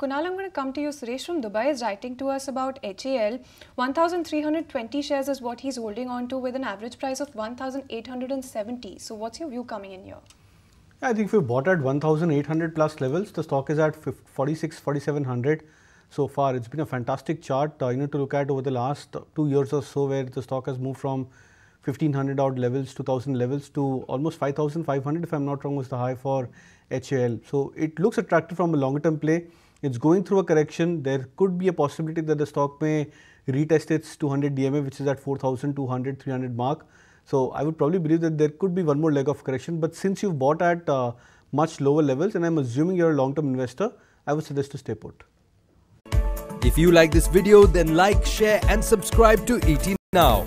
Kunal, I'm going to come to you. Suresh from Dubai is writing to us about HAL. 1,320 shares is what he's holding on to with an average price of 1,870. So, what's your view coming in here? I think if you bought at 1,800 plus levels, the stock is at 46, 4700 so far. It's been a fantastic chart. Uh, you need to look at over the last two years or so, where the stock has moved from 1500 odd levels, 2000 levels to almost 5500, if I'm not wrong, was the high for HAL. So it looks attractive from a longer term play. It's going through a correction. There could be a possibility that the stock may retest its 200 DMA, which is at 4,200, 300 mark. So I would probably believe that there could be one more leg of correction. But since you've bought at uh, much lower levels, and I'm assuming you're a long-term investor, I would suggest to stay put. If you like this video, then like, share, and subscribe to ET Now.